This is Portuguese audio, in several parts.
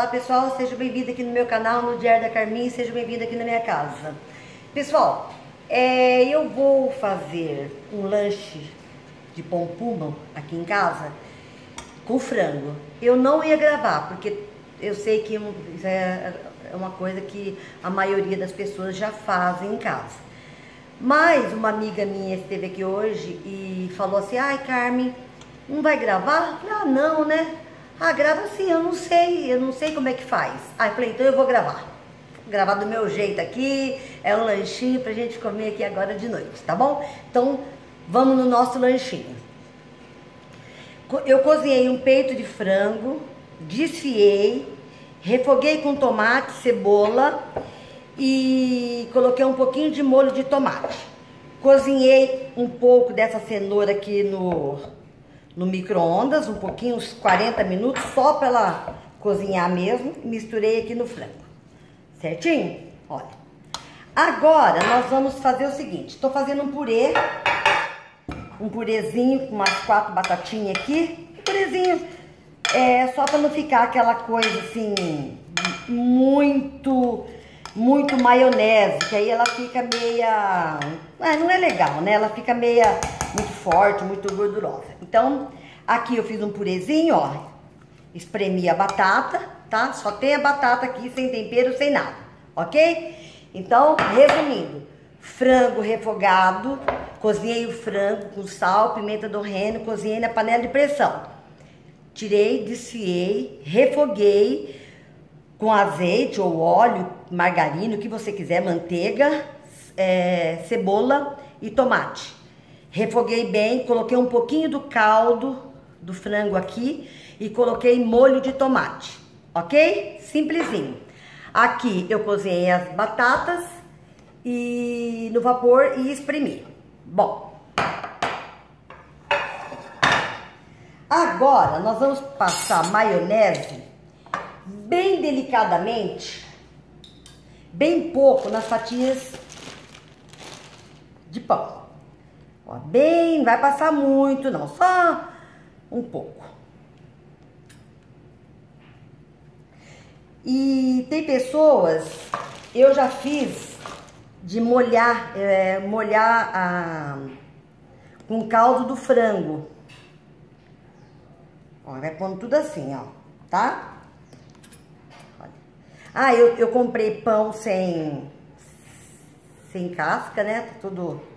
Olá pessoal, seja bem-vindo aqui no meu canal, no Diário da Carmin, seja bem-vindo aqui na minha casa. Pessoal, é, eu vou fazer um lanche de pão aqui em casa com frango. Eu não ia gravar, porque eu sei que é, é uma coisa que a maioria das pessoas já fazem em casa. Mas uma amiga minha esteve aqui hoje e falou assim, ai Carmen, não vai gravar? Ah não, né? Ah, grava sim, eu não sei, eu não sei como é que faz. Aí eu falei, então eu vou gravar. Vou gravar do meu jeito aqui, é um lanchinho pra gente comer aqui agora de noite, tá bom? Então, vamos no nosso lanchinho. Eu cozinhei um peito de frango, desfiei, refoguei com tomate, cebola e coloquei um pouquinho de molho de tomate. Cozinhei um pouco dessa cenoura aqui no no micro-ondas, um pouquinho, uns 40 minutos, só para ela cozinhar mesmo. Misturei aqui no frango. Certinho? Olha. Agora, nós vamos fazer o seguinte. Estou fazendo um purê. Um purezinho com umas quatro batatinhas aqui. Um purezinho é, só para não ficar aquela coisa assim, muito muito maionese, que aí ela fica meia... É, não é legal, né? Ela fica meia muito forte, muito gordurosa. Então, aqui eu fiz um purezinho, ó. Espremi a batata, tá? Só tem a batata aqui, sem tempero, sem nada, ok? Então, resumindo, frango refogado, cozinhei o frango com sal, pimenta do reino, cozinhei na panela de pressão. Tirei, desfiei, refoguei, com azeite ou óleo, margarina, o que você quiser, manteiga, é, cebola e tomate. Refoguei bem, coloquei um pouquinho do caldo do frango aqui e coloquei molho de tomate, ok? Simplesinho. Aqui eu cozinhei as batatas e no vapor e espremi. Bom. Agora nós vamos passar maionese bem delicadamente, bem pouco nas fatias de pão. Ó, bem, vai passar muito não, só um pouco. E tem pessoas, eu já fiz de molhar, é, molhar a, com caldo do frango. Ó, vai pondo tudo assim, ó, tá? Ah, eu, eu comprei pão sem, sem casca, né? Tá tudo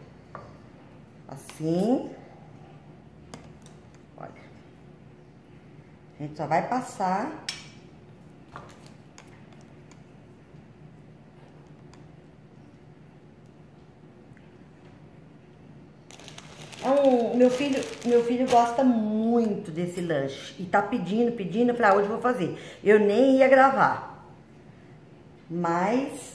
assim. Olha. A gente só vai passar. É um, meu filho, meu filho gosta muito desse lanche e tá pedindo, pedindo, para hoje eu vou fazer. Eu nem ia gravar. Mas,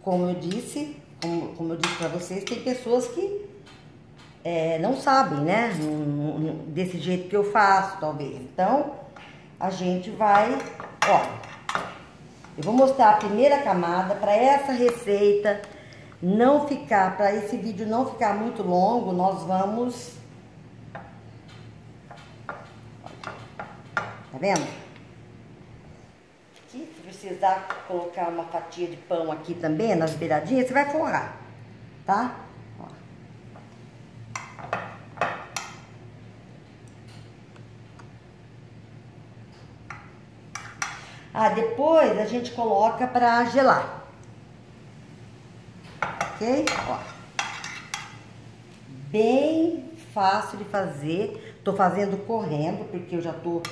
como eu disse, como, como eu disse para vocês, tem pessoas que é, não sabem, né? Desse jeito que eu faço, talvez. Então, a gente vai, olha, eu vou mostrar a primeira camada para essa receita não ficar, para esse vídeo não ficar muito longo, nós vamos, tá vendo? Precisar colocar uma fatia de pão aqui também, nas beiradinhas, você vai forrar, tá? Ó. Ah, depois a gente coloca pra gelar. Ok? Ó. Bem fácil de fazer. Tô fazendo correndo, porque eu já tô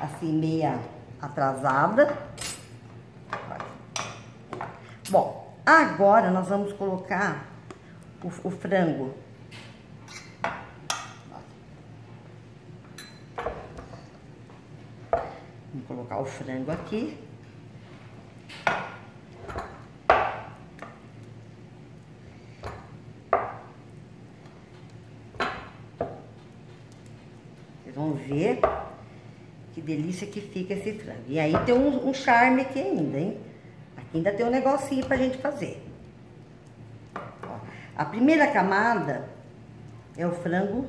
assim meia atrasada. Bom, agora nós vamos colocar o, o frango. Vamos colocar o frango aqui. Vocês vão ver que delícia que fica esse frango. E aí tem um, um charme aqui ainda, hein? Ainda tem um negocinho pra gente fazer. Ó, a primeira camada é o frango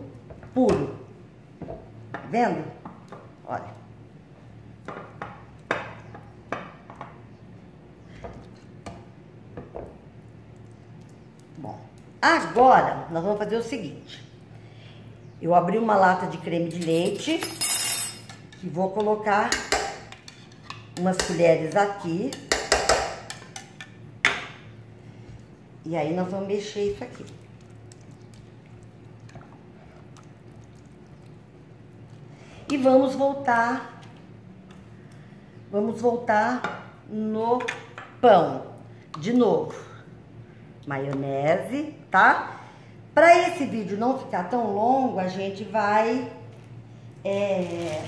puro. Tá vendo? Olha. Bom, agora nós vamos fazer o seguinte. Eu abri uma lata de creme de leite e vou colocar umas colheres aqui E aí nós vamos mexer isso aqui. E vamos voltar, vamos voltar no pão, de novo. Maionese, tá? Para esse vídeo não ficar tão longo, a gente vai... É,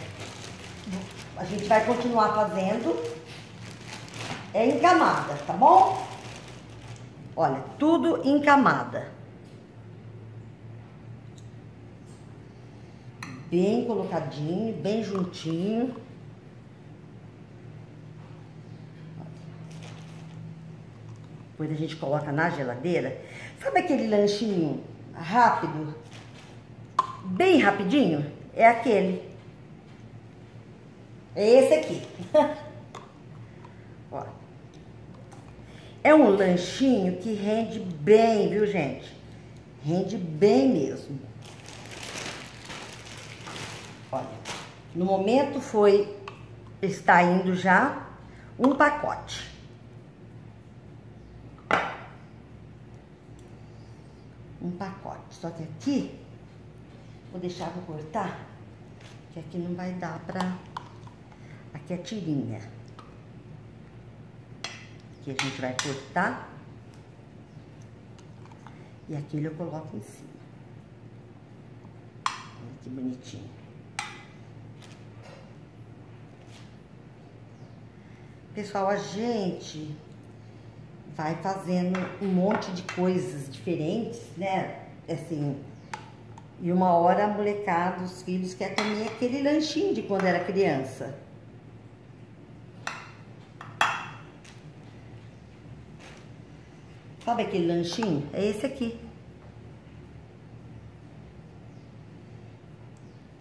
a gente vai continuar fazendo é em camada, tá bom? Olha, tudo em camada. Bem colocadinho, bem juntinho. Depois a gente coloca na geladeira. Sabe aquele lanchinho rápido? Bem rapidinho? É aquele. É esse aqui. Ó. É um lanchinho que rende bem, viu, gente? Rende bem mesmo. Olha, no momento foi, está indo já um pacote. Um pacote. Só que aqui, vou deixar pra cortar, que aqui não vai dar pra Aqui é tirinha. Aqui a gente vai cortar. E aqui eu coloco em cima. Olha que bonitinho. Pessoal, a gente vai fazendo um monte de coisas diferentes, né? Assim, e uma hora a molecada, os filhos, quer comer aquele lanchinho de quando era criança. Sabe aquele lanchinho? É esse aqui.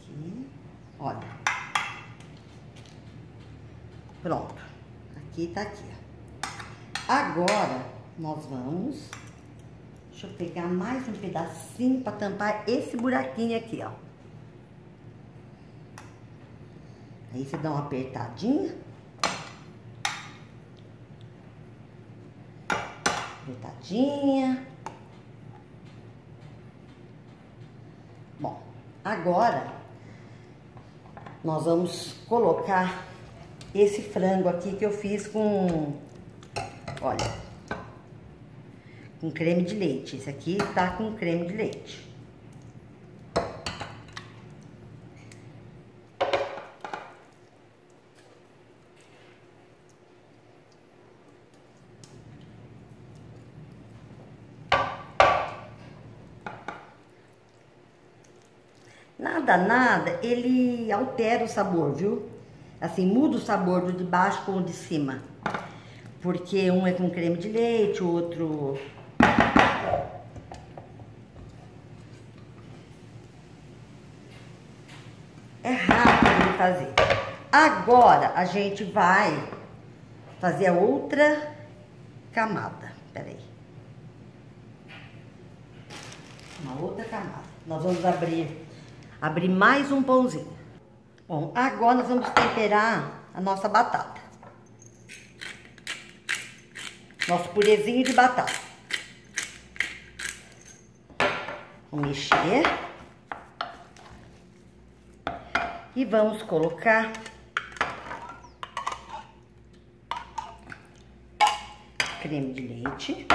Aqui, olha. Pronto. Aqui tá aqui, ó. Agora, nós vamos... Deixa eu pegar mais um pedacinho pra tampar esse buraquinho aqui, ó. Aí você dá uma apertadinha. Apertadinha. Bom, agora nós vamos colocar esse frango aqui que eu fiz com, olha, com creme de leite. Esse aqui tá com creme de leite. Nada, nada, ele altera o sabor, viu? Assim, muda o sabor do de baixo com o de cima. Porque um é com creme de leite, o outro... É rápido de fazer. Agora, a gente vai fazer a outra camada. Peraí. Uma outra camada. Nós vamos abrir abrir mais um pãozinho. Bom, agora nós vamos temperar a nossa batata. Nosso purezinho de batata. Vamos mexer. E vamos colocar creme de leite.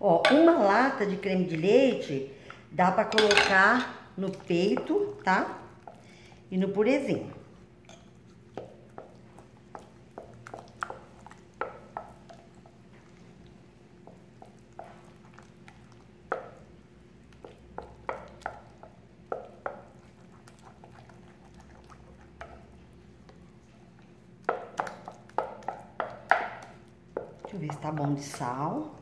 Ó, uma lata de creme de leite dá para colocar no peito, tá? E no purezinho. Deixa eu ver se tá bom de sal.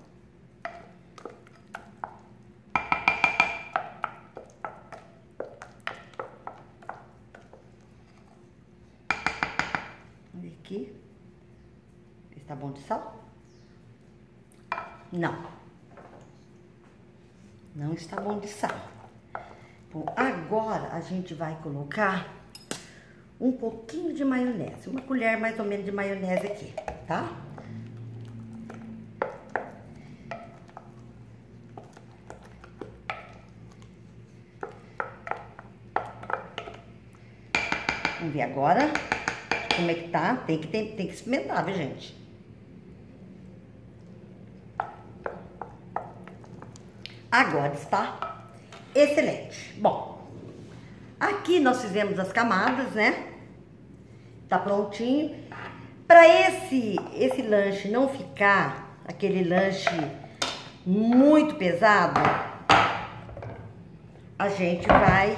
Não. Não está bom de sal. Bom, agora a gente vai colocar um pouquinho de maionese. Uma colher mais ou menos de maionese aqui, tá? Vamos ver agora como é que tá. Tem que, tem, tem que experimentar, viu, gente? Agora está excelente. Bom, aqui nós fizemos as camadas, né? Tá prontinho. Para esse, esse lanche não ficar aquele lanche muito pesado, a gente vai...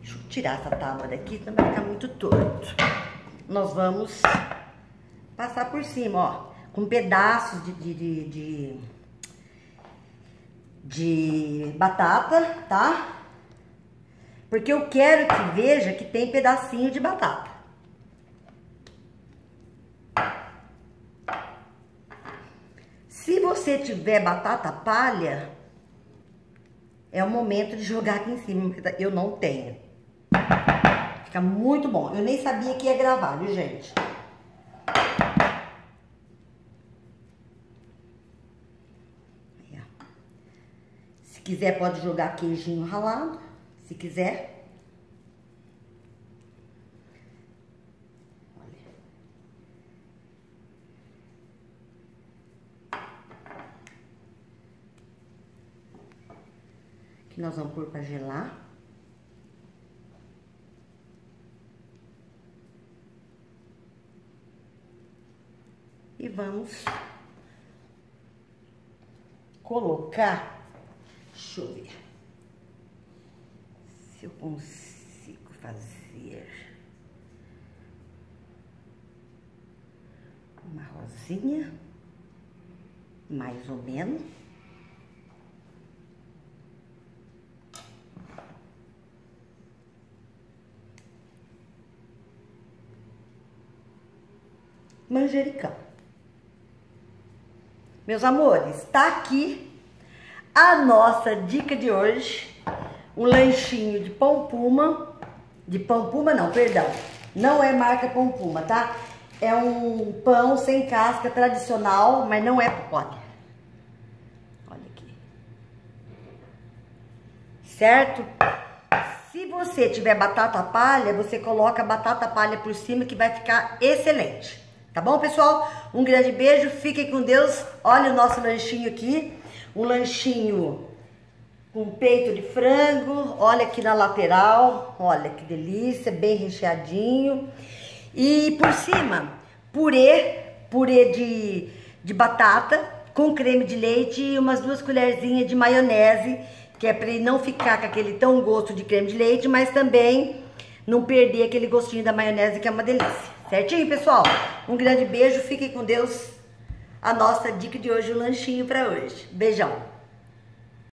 Deixa eu tirar essa tábua daqui, senão vai ficar muito torto. Nós vamos passar por cima, ó, com pedaços de, de, de, de de batata, tá? Porque eu quero que veja que tem pedacinho de batata. Se você tiver batata palha, é o momento de jogar aqui em cima, eu não tenho. Fica muito bom. Eu nem sabia que ia gravar, viu, gente? Quiser, pode jogar queijinho ralado, se quiser. Olha. Que nós vamos pôr pra gelar. E vamos colocar Deixa eu ver se eu consigo fazer uma rosinha, mais ou menos. Manjericão. Meus amores, tá aqui a nossa dica de hoje, um lanchinho de pão puma, de pão puma não, perdão, não é marca pão puma, tá? É um pão sem casca tradicional, mas não é, olha, olha aqui, certo? Se você tiver batata palha, você coloca batata palha por cima que vai ficar excelente. Tá bom, pessoal? Um grande beijo, fiquem com Deus. Olha o nosso lanchinho aqui um lanchinho com peito de frango, olha aqui na lateral, olha que delícia, bem recheadinho. E por cima, purê, purê de, de batata com creme de leite e umas duas colherzinhas de maionese, que é para ele não ficar com aquele tão gosto de creme de leite, mas também não perder aquele gostinho da maionese, que é uma delícia. Certinho, pessoal? Um grande beijo, fiquem com Deus a nossa dica de hoje, o lanchinho para hoje. Beijão!